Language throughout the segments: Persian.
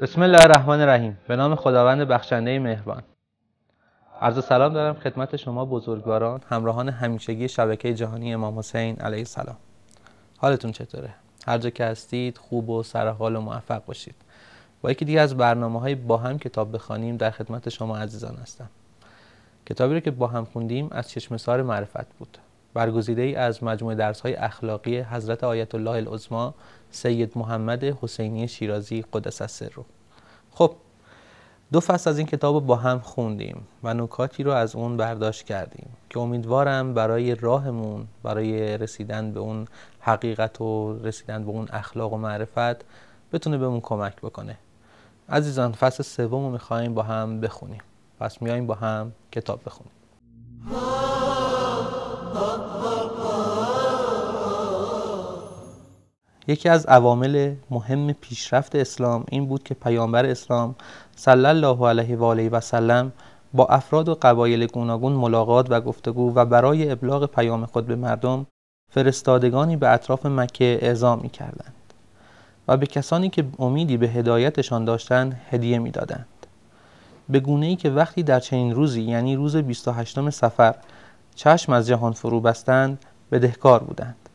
بسم الله الرحمن الرحیم. به نام خداوند بخشنده مهربان. عرض سلام دارم خدمت شما بزرگواران همراهان همیشگی شبکه جهانی امام حسین علیه السلام. حالتون چطوره؟ هر جا که هستید خوب و سرحال و موفق باشید. با یکی دیگه از برنامه های با هم کتاب بخوانیم در خدمت شما عزیزان هستم. کتابی رو که با هم خوندیم از چشم سار معرفت بود. برگزیده ای از مجموعه درس های اخلاقی حضرت آیت الله العظما سید محمد حسینی شیرازی قدس رو. خب دو فصل از این کتاب با هم خوندیم و نکاتی رو از اون برداشت کردیم که امیدوارم برای راهمون برای رسیدن به اون حقیقت و رسیدن به اون اخلاق و معرفت بتونه بهمون کمک بکنه. عزیزان فصل سوم رو می‌خوایم با هم بخونیم. پس میایم با هم کتاب بخونیم. یکی از عوامل مهم پیشرفت اسلام این بود که پیامبر اسلام صلی الله علیه و آله و سلم با افراد و قبایل گوناگون ملاقات و گفتگو و برای ابلاغ پیام خود به مردم فرستادگانی به اطراف مکه اعزام می کردند و به کسانی که امیدی به هدایتشان داشتند هدیه می دادند. به گونه ای که وقتی در چنین روزی یعنی روز 28 سفر چشم از جهان فرو بستند بدهکار بودند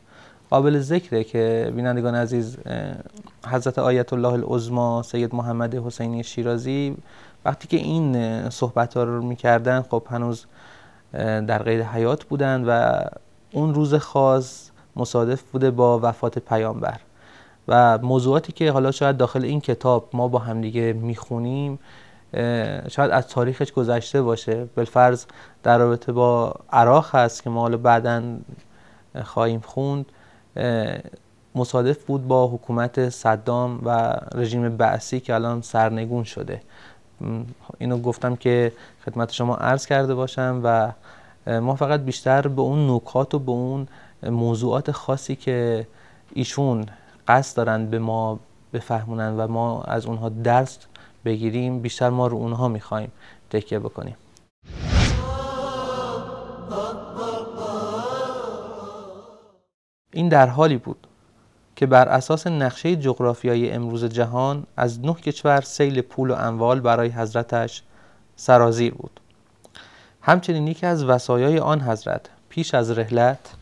قابل ذکره که بینندگان عزیز حضرت آیت الله العظما سید محمد حسینی شیرازی وقتی که این صحبت ها رو می‌کردن خب هنوز در قید حیات بودند و اون روز خاص مصادف بوده با وفات پیامبر. و موضوعاتی که حالا شاید داخل این کتاب ما با همدیگه می‌خونیم شاید از تاریخش گذشته باشه. بالفرض در رابطه با عراق هست که ما حالا بعدا خواهیم خوند. مصادف بود با حکومت صدام و رژیم بعثی که الان سرنگون شده. اینو گفتم که خدمت شما عرض کرده باشم و ما فقط بیشتر به اون نکات و به اون موضوعات خاصی که ایشون قصد دارن به ما بفهمونن و ما از اونها درس بگیریم بیشتر ما رو اونها می‌خوایم تکیه بکنیم. این در حالی بود که بر اساس نقشه جغرافیایی امروز جهان از نه کشور سیل پول و اموال برای حضرتش سرازیر بود. همچنین یکی از وسایای آن حضرت پیش از رحلت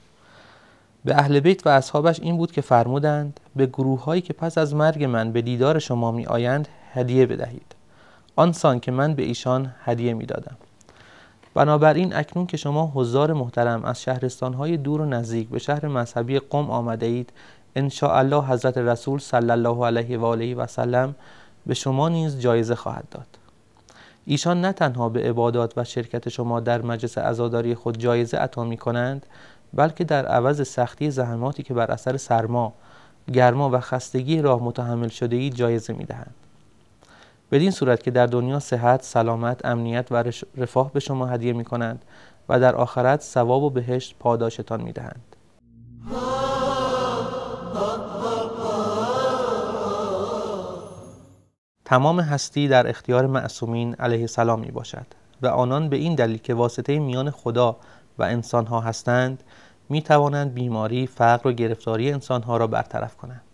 به اهل بیت و اصحابش این بود که فرمودند به گروه هایی که پس از مرگ من به دیدار شما می آیند هدیه بدهید. آنسان که من به ایشان هدیه می دادم بنابراین اکنون که شما حضار محترم از شهرستانهای دور و نزدیک به شهر مذهبی قم آمده اید ان الله حضرت رسول صلی الله علیه و آله و سلم به شما نیز جایزه خواهد داد. ایشان نه تنها به عبادات و شرکت شما در مجلس عزاداری خود جایزه عطا می کنند بلکه در عوض سختی زحماتی که بر اثر سرما گرما و خستگی راه متحمل شده اید جایزه می دهند بدین صورت که در دنیا صحت، سلامت، امنیت و رفاه به شما هدیه می کنند و در آخرت ثواب و بهشت پاداشتان می دهند. تمام هستی در اختیار معصومین علیه السلام می باشد و آنان به این دلیل که واسطه میان خدا و انسان ها هستند می توانند بیماری، فقر و گرفتاری انسان ها را برطرف کنند.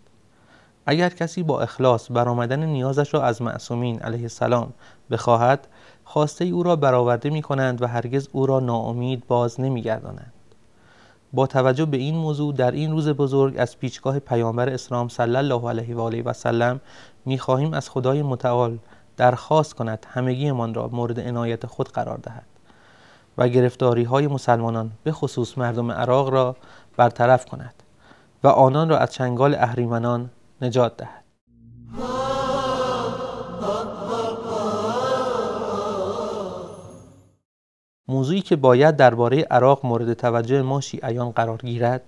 اگر کسی با اخلاص برآمدن نیازش را از معصومین علیه السلام بخواهد خواسته او را برآورده می کنند و هرگز او را ناامید باز نمی گردانند. با توجه به این موضوع در این روز بزرگ از پیچگاه پیامبر اسلام صلی الله علیه و آله و سلم می خواهیم از خدای متعال درخواست کند همگیمان را مورد عنایت خود قرار دهد و گرفتاری های مسلمانان به خصوص مردم عراق را برطرف کند و آنان را از چنگال اهریمنان نجات دهد. موضوعی که باید درباره عراق مورد توجه ما شیعیان قرار گیرد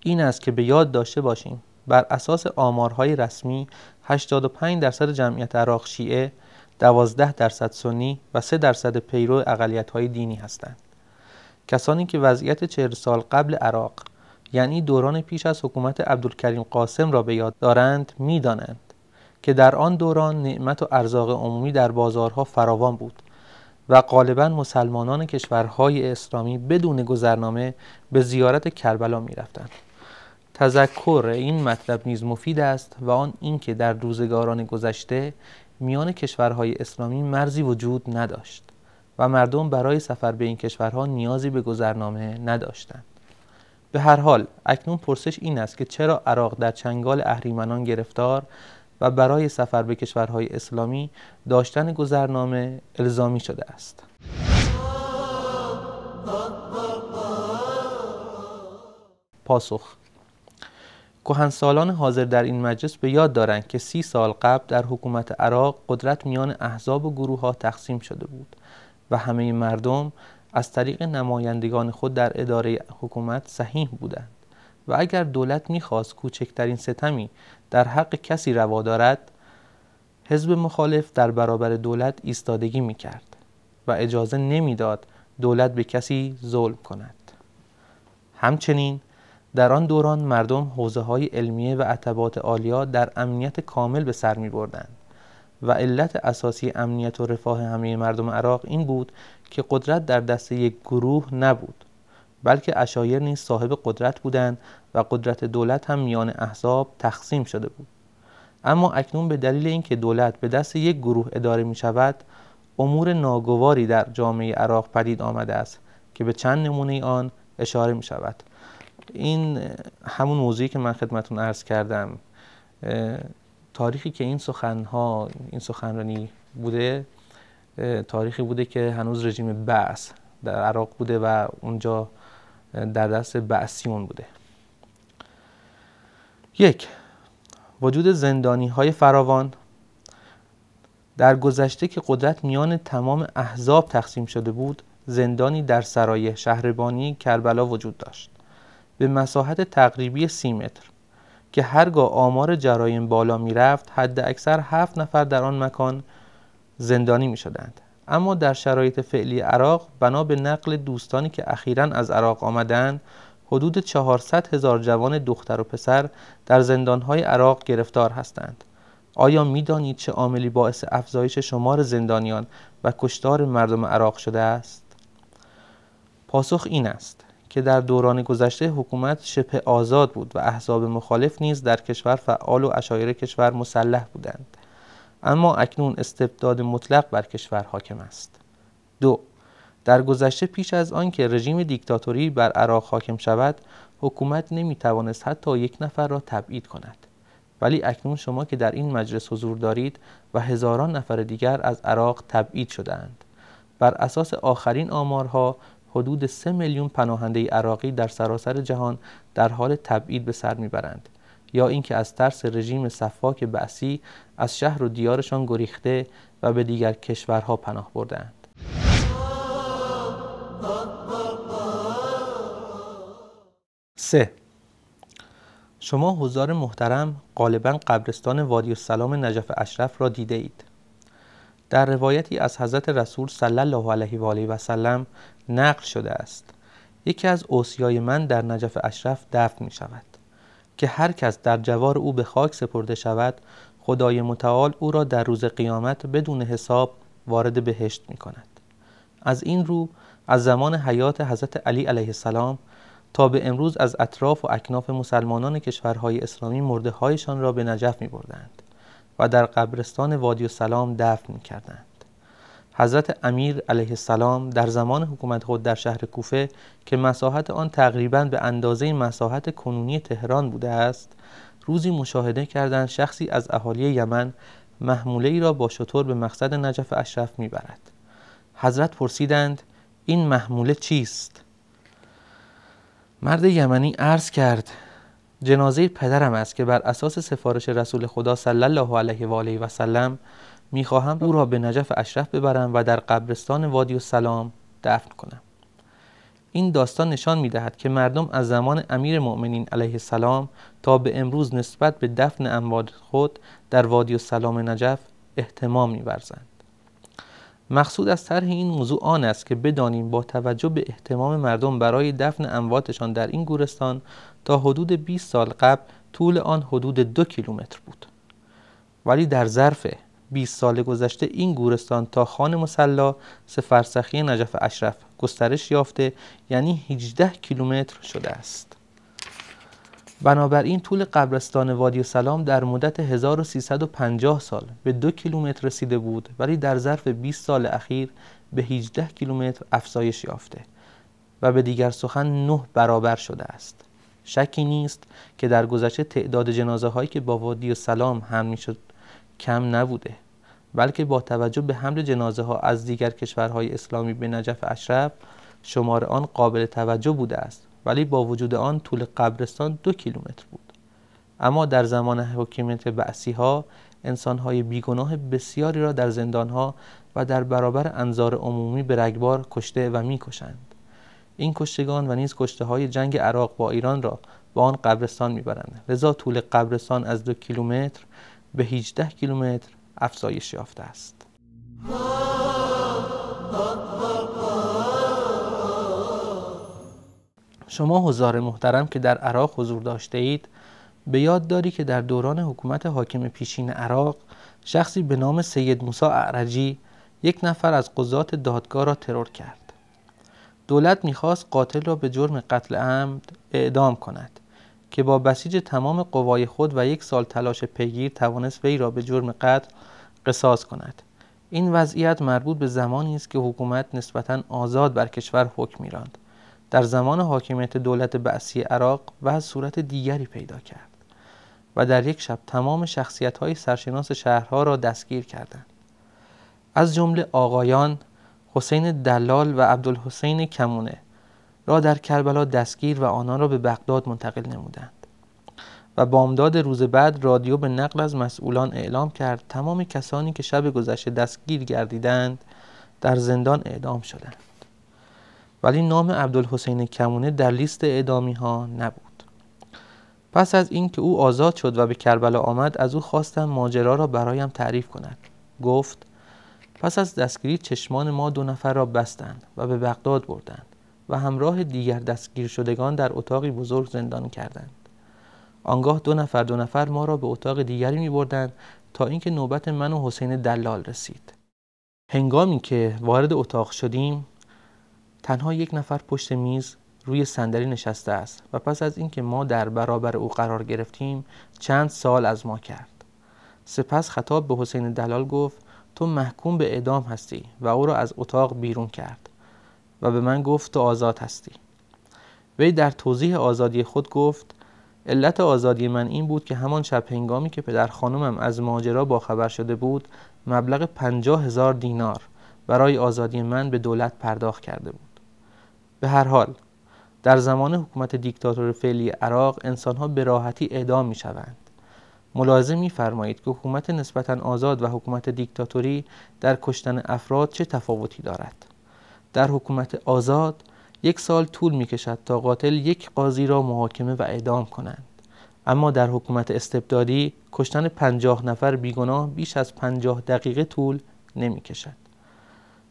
این است که به یاد داشته باشیم بر اساس آمارهای رسمی 85 درصد جمعیت عراق شیعه 12 درصد سنی و 3 درصد پیرو اقلیت‌های دینی هستند. کسانی که وضعیت 40 سال قبل عراق یعنی دوران پیش از حکومت عبدالکریم قاسم را به یاد دارند می‌دانند که در آن دوران نعمت و ارزاق عمومی در بازارها فراوان بود و غالبا مسلمانان کشورهای اسلامی بدون گذرنامه به زیارت کربلا می رفتند. تذکر این مطلب نیز مفید است و آن اینکه در روزگاران گذشته میان کشورهای اسلامی مرزی وجود نداشت و مردم برای سفر به این کشورها نیازی به گذرنامه نداشتند به هر حال اکنون پرسش این است که چرا عراق در چنگال اهریمنان گرفتار و برای سفر به کشورهای اسلامی داشتن گذرنامه الزامی شده است. پاسخ کهنسالان حاضر در این مجلس به یاد دارند که سی سال قبل در حکومت عراق قدرت میان احزاب و گروه ها تقسیم شده بود و همه مردم از طریق نمایندگان خود در اداره حکومت صحیح بودند و اگر دولت می‌خواست کوچکترین ستمی در حق کسی روا دارد حزب مخالف در برابر دولت ایستادگی می‌کرد و اجازه نمی‌داد دولت به کسی ظلم کند. همچنین در آن دوران مردم حوزه های علمیه و عتبات عالیا در امنیت کامل به سر می بردند و علت اساسی امنیت و رفاه همه مردم عراق این بود که قدرت در دست یک گروه نبود بلکه اشایر نیز صاحب قدرت بودند و قدرت دولت هم میان احزاب تقسیم شده بود. اما اکنون به دلیل اینکه دولت به دست یک گروه اداره می شود امور ناگواری در جامعه عراق پدید آمده است که به چند نمونه آن اشاره می شود این همون موضوعی که من خدمتون عرض کردم. تاریخی که این سخنها این سخنرانی بوده تاریخی بوده که هنوز رژیم بعث در عراق بوده و اونجا در دست بعثیون بوده. یک وجود زندانی های فراوان در گذشته که قدرت میان تمام احزاب تقسیم شده بود زندانی در سرای شهربانی کربلا وجود داشت. به مساحت تقریبی سی متر که هرگاه آمار جرایم بالا می رفت حد اکثر هفت نفر در آن مکان زندانی می شدند. اما در شرایط فعلی عراق بنا به نقل دوستانی که اخیرا از عراق آمدند حدود 400 هزار جوان دختر و پسر در زندانهای عراق گرفتار هستند آیا می دانید چه عاملی باعث افزایش شمار زندانیان و کشتار مردم عراق شده است؟ پاسخ این است که در دوران گذشته حکومت شبه آزاد بود و احزاب مخالف نیز در کشور فعال و اشایر کشور مسلح بودند اما اکنون استبداد مطلق بر کشور حاکم است. دو در گذشته پیش از آنکه رژیم دیکتاتوری بر عراق حاکم شود حکومت نمی توانست حتی یک نفر را تبعید کند. ولی اکنون شما که در این مجلس حضور دارید و هزاران نفر دیگر از عراق تبعید شدند بر اساس آخرین آمارها حدود سه میلیون پناهنده عراقی در سراسر جهان در حال تبعید به سر می‌برند. یا اینکه از ترس رژیم صفاک بعثی از شهر و دیارشان گریخته و به دیگر کشورها پناه بردند سه. شما حضار محترم غالبا قبرستان وادی السلام نجف اشرف را دیده اید. در روایتی از حضرت رسول صلی الله علیه و آله و سلم نقل شده است. یکی از اوصیای من در نجف اشرف دفن می شود که هر کس در جوار او به خاک سپرده شود خدای متعال او را در روز قیامت بدون حساب وارد بهشت می کند از این رو از زمان حیات حضرت علی علیه السلام تا به امروز از اطراف و اکناف مسلمانان کشورهای اسلامی مرده هایشان را به نجف می بردند و در قبرستان وادی السلام دفن می کردند. حضرت امیر علیه السلام در زمان حکومت خود در شهر کوفه که مساحت آن تقریبا به اندازه مساحت کنونی تهران بوده است روزی مشاهده کردند شخصی از اهالی یمن محموله ای را با شطور به مقصد نجف اشرف می‌برد. حضرت پرسیدند این محموله چیست؟ مرد یمنی عرض کرد جنازه پدرم است که بر اساس سفارش رسول خدا صلی الله علیه و آله و سلم می‌خواهم او را به نجف اشرف ببرم و در قبرستان وادی السلام دفن کنم. این داستان نشان می‌دهد که مردم از زمان امیر مؤمنین علیه السلام تا به امروز نسبت به دفن اموات خود در وادی السلام نجف احتمام میورزند. مقصود از طرح این موضوع آن است که بدانیم با توجه به احتمام مردم برای دفن امواتشان در این گورستان تا حدود 20 سال قبل طول آن حدود دو کیلومتر بود. ولی در ظرف 20 سال گذشته این گورستان تا خان مسلا سه فرسخی نجف اشرف گسترش یافته یعنی 18 کیلومتر شده است. بنابراین طول قبرستان وادی سلام در مدت 1350 سال به دو کیلومتر رسیده بود ولی در ظرف 20 سال اخیر به 18 کیلومتر افزایش یافته و به دیگر سخن نه برابر شده است. شکی نیست که در گذشته تعداد جنازه هایی که با وادی سلام حمل می‌شد کم نبوده بلکه با توجه به حمل جنازه ها از دیگر کشورهای اسلامی به نجف اشرف شمار آن قابل توجه بوده است ولی با وجود آن طول قبرستان دو کیلومتر بود. اما در زمان حکومت بعثی ها انسان های بیگناه بسیاری را در زندان ها و در برابر انظار عمومی به رگبار کشته و می‌کشند. این کشتگان و نیز کشته های جنگ عراق با ایران را با آن قبرستان می‌برند. لذا طول قبرستان از دو کیلومتر به 18 کیلومتر افزایش یافته است. شما حضار محترم که در عراق حضور داشته اید به یاد داری که در دوران حکومت حاکم پیشین عراق شخصی به نام سید موسی اعرجی یک نفر از قضات دادگاه را ترور کرد. دولت می‌خواست قاتل را به جرم قتل عمد اعدام کند. که با بسیج تمام قوای خود و یک سال تلاش پیگیر توانست وی را به جرم قتل قصاص کند. این وضعیت مربوط به زمانی است که حکومت نسبتا آزاد بر کشور حکم میراند. در زمان حاکمیت دولت بعثی عراق و صورت دیگری پیدا کرد و در یک شب تمام شخصیت های سرشناس شهرها را دستگیر کردند. از جمله آقایان حسین دلال و عبدالحسین کمونه را در کربلا دستگیر و آنان را به بغداد منتقل نمودند. و بامداد روز بعد رادیو به نقل از مسئولان اعلام کرد تمام کسانی که شب گذشته دستگیر گردیدند در زندان اعدام شدند. ولی نام عبدالحسین کمونه در لیست اعدامی ها نبود. پس از اینکه او آزاد شد و به کربلا آمد از او خواستم ماجرا را برایم تعریف کند. گفت پس از دستگیری چشمان ما دو نفر را بستند و به بغداد بردند. و همراه دیگر دستگیر شدگان در اتاقی بزرگ زندان کردند. آنگاه دو نفر دو نفر ما را به اتاق دیگری می بردند تا اینکه نوبت من و حسین دلال رسید. هنگامی که وارد اتاق شدیم تنها یک نفر پشت میز روی صندلی نشسته است و پس از اینکه ما در برابر او قرار گرفتیم چند سال از ما کرد. سپس خطاب به حسین دلال گفت تو محکوم به اعدام هستی و او را از اتاق بیرون کرد. و به من گفت تو آزاد هستی. وی در توضیح آزادی خود گفت علت آزادی من این بود که همان شب هنگامی که پدر خانمم از ماجرا باخبر شده بود مبلغ پنجاه هزار دینار برای آزادی من به دولت پرداخت کرده بود. به هر حال در زمان حکومت دیکتاتور فعلی عراق انسانها به راحتی اعدام می شوند ملاحظه میفرمایید که حکومت نسبتا آزاد و حکومت دیکتاتوری در کشتن افراد چه تفاوتی دارد؟ در حکومت آزاد یک سال طول می کشد تا قاتل یک قاضی را محاکمه و اعدام کنند. اما در حکومت استبدادی کشتن پنجاه نفر بیگناه بیش از پنجاه دقیقه طول نمی کشد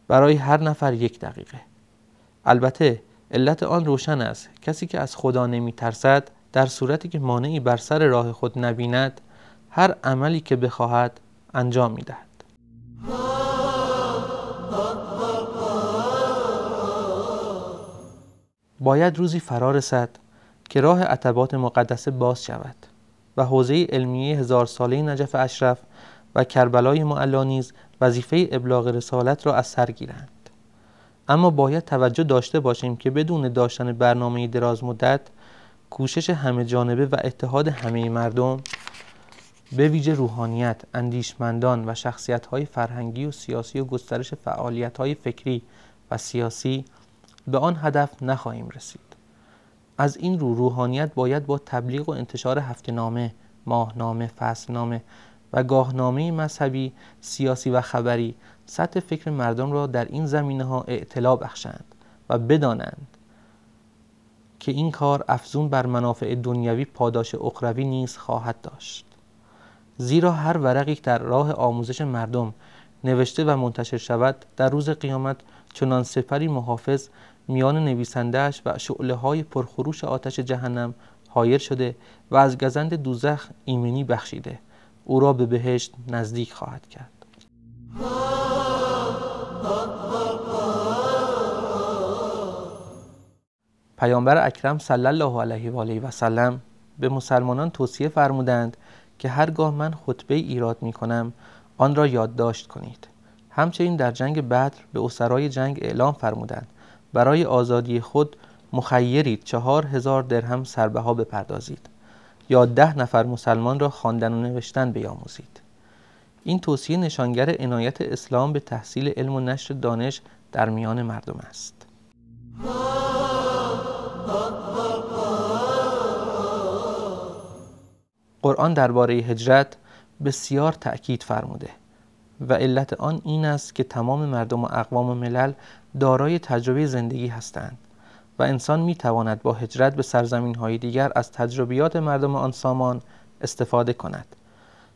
برای هر نفر یک دقیقه. البته علت آن روشن است. کسی که از خدا نمی ترسد در صورتی که مانعی بر سر راه خود نبیند هر عملی که بخواهد انجام می دهد باید روزی فرا رسد که راه عتبات مقدسه باز شود و حوزه علمیه هزار ساله نجف اشرف و کربلای معلا نیز وظیفه ابلاغ رسالت را از سر گیرند. اما باید توجه داشته باشیم که بدون داشتن برنامه دراز مدت کوشش همه جانبه و اتحاد همه مردم به ویژه روحانیت، اندیشمندان و شخصیت های فرهنگی و سیاسی و گسترش فعالیت های فکری و سیاسی به آن هدف نخواهیم رسید. از این رو روحانیت باید با تبلیغ و انتشار هفتهنامه، ماهنامه، فصلنامه و گاهنامه مذهبی، سیاسی و خبری سطح فکر مردم را در این زمینه ها اعتلا بخشند و بدانند که این کار افزون بر منافع دنیوی پاداش اخروی نیز خواهد داشت. زیرا هر ورقی در راه آموزش مردم نوشته و منتشر شود در روز قیامت چنان سپری محافظ میان نویسندهش و شعله های پرخروش آتش جهنم حایر شده و از گزند دوزخ ایمنی بخشیده. او را به بهشت نزدیک خواهد کرد. پیامبر اکرم صلی الله علیه و آله و سلم به مسلمانان توصیه فرمودند که هرگاه من خطبه ایراد می کنم آن را یادداشت کنید. همچنین در جنگ بدر به اسرای جنگ اعلام فرمودند برای آزادی خود مخیرید چهار هزار درهم سربها بپردازید یا ده نفر مسلمان را خواندن و نوشتن بیاموزید. این توصیه نشانگر عنایت اسلام به تحصیل علم و نشر دانش در میان مردم است. قرآن درباره هجرت بسیار تأکید فرموده. و علت آن این است که تمام مردم و اقوام و ملل دارای تجربه زندگی هستند و انسان می تواند با هجرت به سرزمین های دیگر از تجربیات مردم آن سامان استفاده کند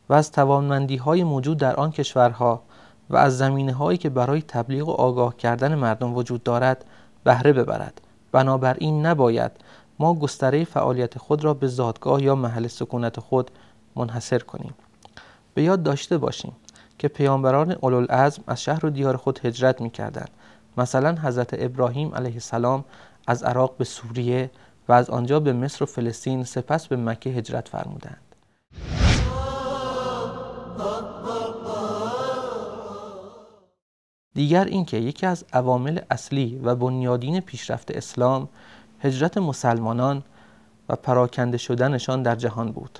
و از توانمندی های موجود در آن کشورها و از زمینه هایی که برای تبلیغ و آگاه کردن مردم وجود دارد بهره ببرد. بنابراین نباید ما گستره فعالیت خود را به زادگاه یا محل سکونت خود منحصر کنیم. به یاد داشته باشیم که پیامبران اولوالعزم از شهر و دیار خود هجرت می کردن. مثلا حضرت ابراهیم علیه السلام از عراق به سوریه و از آنجا به مصر و فلسطین سپس به مکه هجرت فرمودند دیگر اینکه یکی از عوامل اصلی و بنیادین پیشرفت اسلام هجرت مسلمانان و پراکنده شدنشان در جهان بود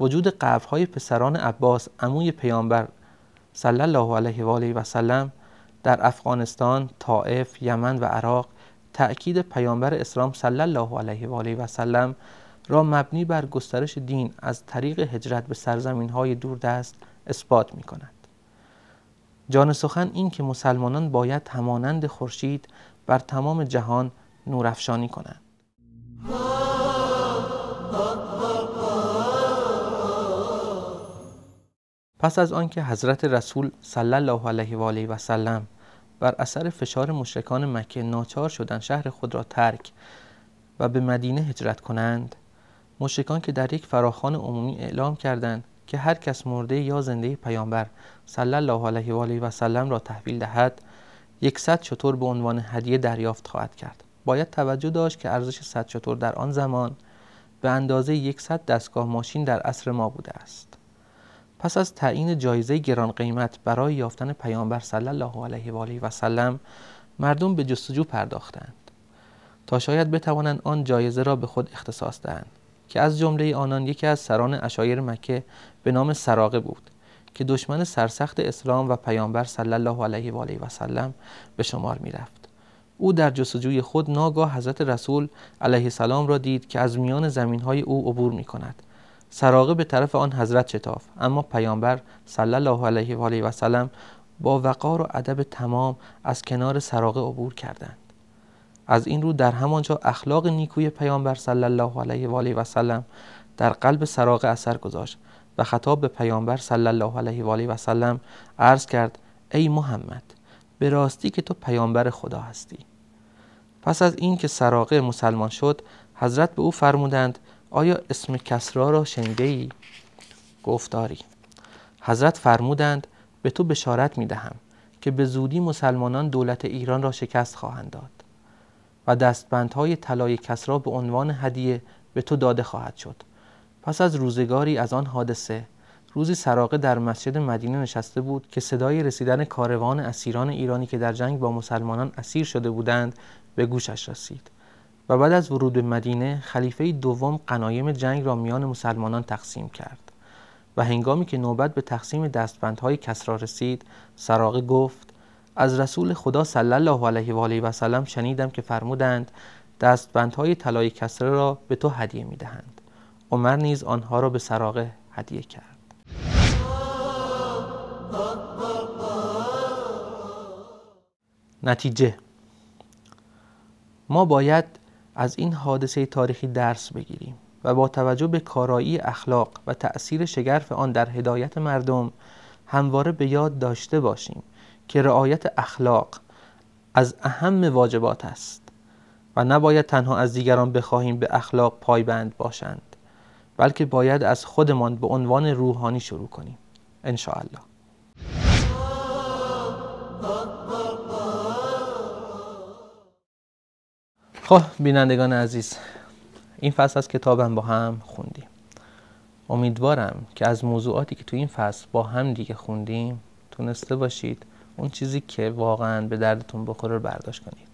وجود قبرهای پسران عباس عموی پیامبر صلی الله علیه و آله و سلم در افغانستان، طائف، یمن و عراق تأکید پیامبر اسلام صلی الله علیه و آله و سلم را مبنی بر گسترش دین از طریق هجرت به سرزمین های دوردست اثبات می کند. جان سخن این که مسلمانان باید همانند خورشید بر تمام جهان نورافشانی کنند. پس از آنکه حضرت رسول صلی الله علیه و آله و سلم بر اثر فشار مشرکان مکه ناچار شدند شهر خود را ترک و به مدینه هجرت کنند مشرکان که در یک فراخان عمومی اعلام کردند که هر کس مرده یا زنده پیامبر صلی الله علیه و آله و سلم را تحویل دهد یکصد چطور به عنوان هدیه دریافت خواهد کرد. باید توجه داشت که ارزش صد چطور در آن زمان به اندازه یکصد دستگاه ماشین در عصر ما بوده است. پس از تعیین جایزه گران قیمت برای یافتن پیامبر صلی الله علیه و آله و سلم مردم به جستجو پرداختند تا شاید بتوانند آن جایزه را به خود اختصاص دهند که از جمله آنان یکی از سران اشایر مکه به نام سراقه بود که دشمن سرسخت اسلام و پیامبر صلی الله علیه و آله و سلم به شمار می رفت. او در جستجوی خود ناگاه حضرت رسول علیه السلام را دید که از میان زمین های او عبور می کند سراغه به طرف آن حضرت شتاف اما پیامبر صلی الله علیه و آله و سلم با وقار و ادب تمام از کنار سراغه عبور کردند. از این رو در همانجا اخلاق نیکوی پیامبر صلی الله علیه و آله و سلم در قلب سراغه اثر گذاشت و خطاب به پیامبر صلی الله علیه و آله و سلم عرض کرد ای محمد به راستی که تو پیامبر خدا هستی. پس از این که سراغه مسلمان شد حضرت به او فرمودند آیا اسم کسرا را شنیده ای؟ گفتاری حضرت فرمودند به تو بشارت می دهم که به زودی مسلمانان دولت ایران را شکست خواهند داد و دستبندهای طلای کسرا به عنوان هدیه به تو داده خواهد شد. پس از روزگاری از آن حادثه روزی سراقه در مسجد مدینه نشسته بود که صدای رسیدن کاروان اسیران ایرانی که در جنگ با مسلمانان اسیر شده بودند به گوشش رسید. و بعد از ورود به مدینه خلیفه دوم قنایم جنگ را میان مسلمانان تقسیم کرد و هنگامی که نوبت به تقسیم دستبندهای کسرا رسید سراغه گفت از رسول خدا صلی الله علیه و آله و سلم شنیدم که فرمودند دستبندهای طلای کسرا را به تو هدیه می‌دهند. عمر نیز آنها را به سراغه هدیه کرد. نتیجه ما باید از این حادثه تاریخی درس بگیریم و با توجه به کارایی اخلاق و تأثیر شگرف آن در هدایت مردم همواره به یاد داشته باشیم که رعایت اخلاق از اهم واجبات است و نباید تنها از دیگران بخواهیم به اخلاق پایبند باشند بلکه باید از خودمان به عنوان روحانی شروع کنیم ان الله خب بینندگان عزیز این فصل از کتابم با هم خوندیم. امیدوارم که از موضوعاتی که تو این فصل با هم دیگه خوندیم تونسته باشید اون چیزی که واقعا به دردتون بخوره رو برداشت کنید.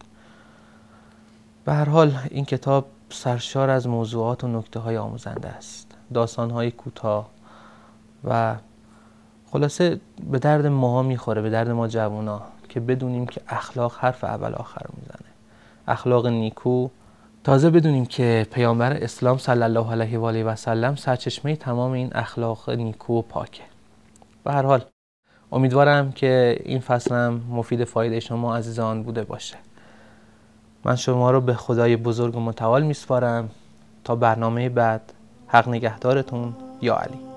به هر حال این کتاب سرشار از موضوعات و نکته های آموزنده است. داستان های کوتاه و خلاصه به درد ماها می‌خوره به درد ما جوونا که بدونیم که اخلاق حرف اول آخر می‌زنه. اخلاق نیکو. تازه بدونیم که پیامبر اسلام صلی الله علیه و آله و سلم سرچشمه تمام این اخلاق نیکو و پاکه. به هر حال امیدوارم که این فصلم مفید فایده شما عزیزان بوده باشه. من شما رو به خدای بزرگ و متعال میسپارم. تا برنامه بعد حق نگهدارتون یا علی.